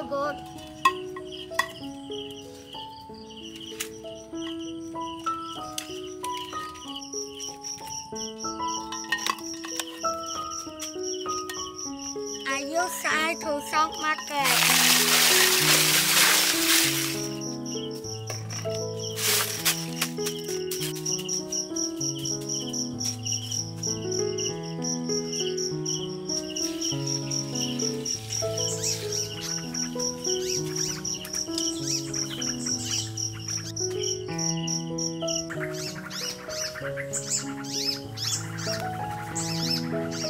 so good. I use side to soft market. Thank you.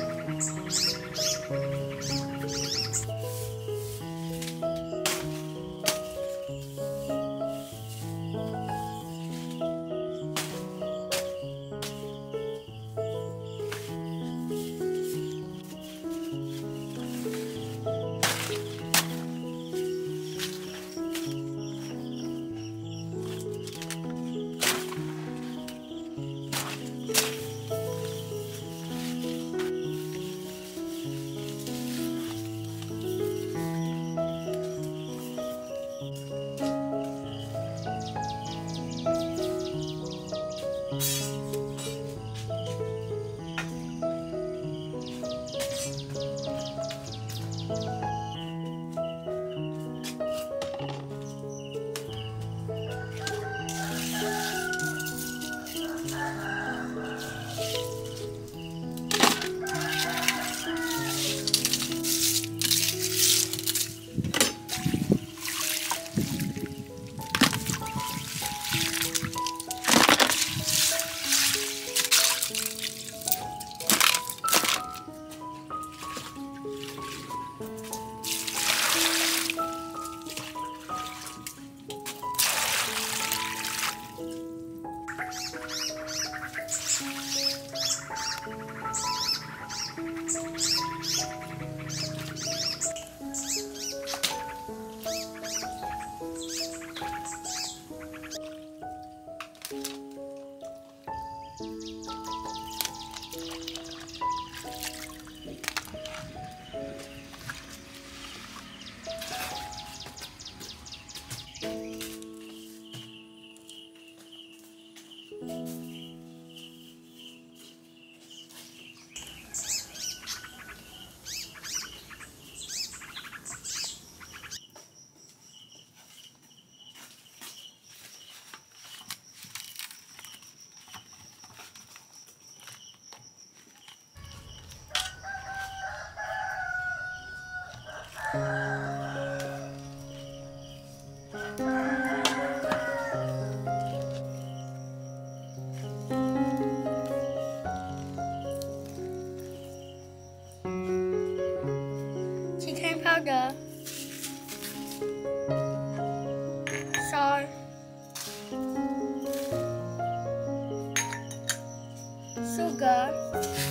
होगा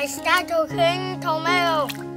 我下头可以投没有？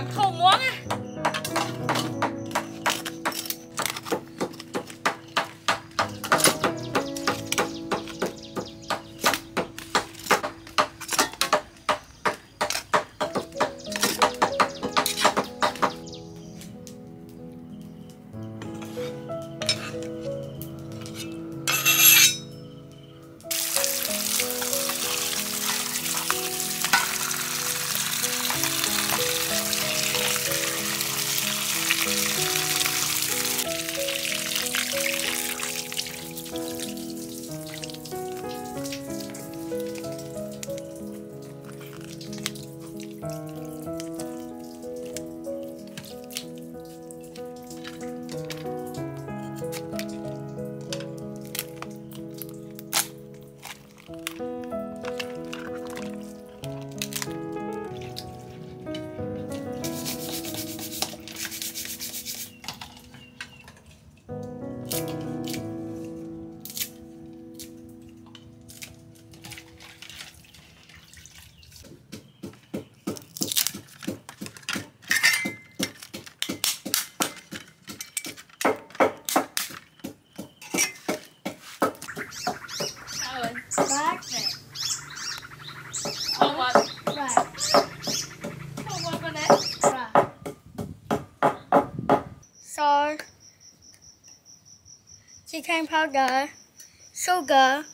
un cran time powder, sugar,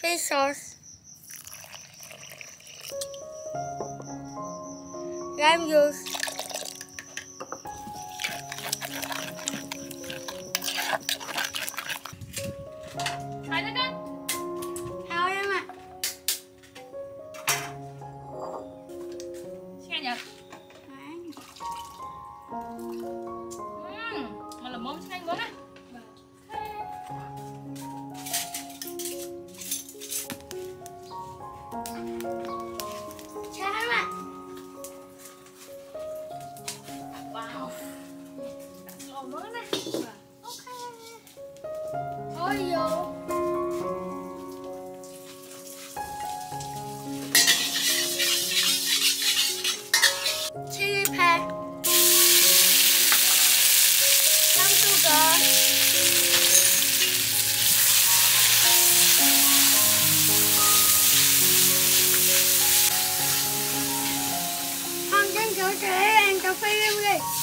fish sauce, lime juice, 飞，对不对？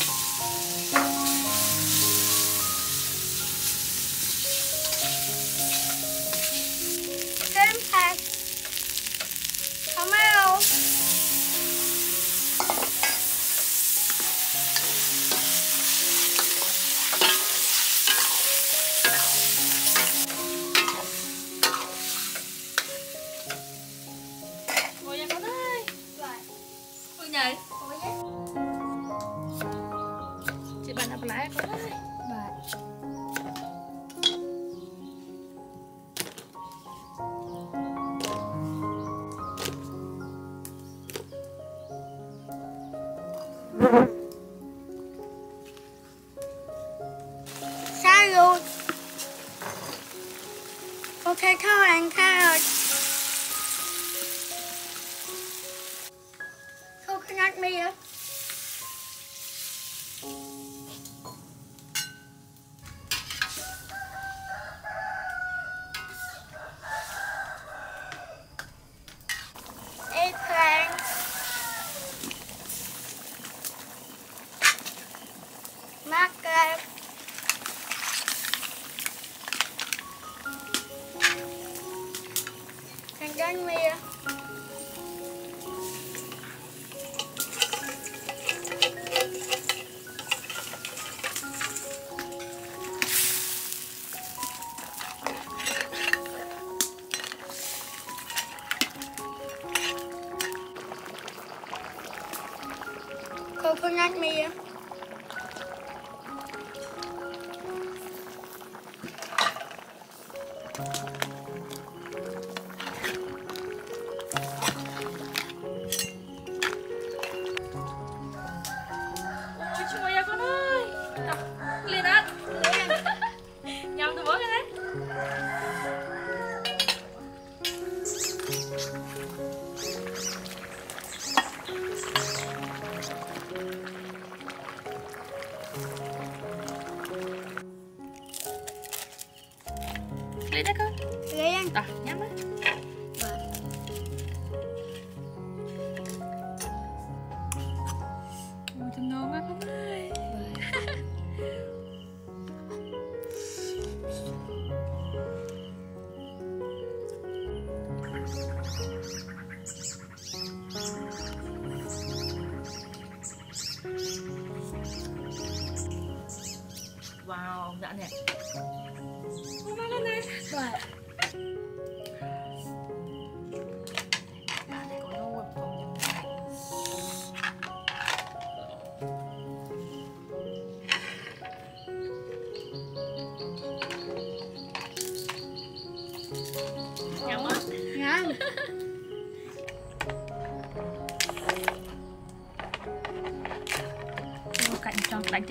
smack me.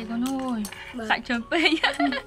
Trên con nồi Vâng. Cạnh tròn bê nhá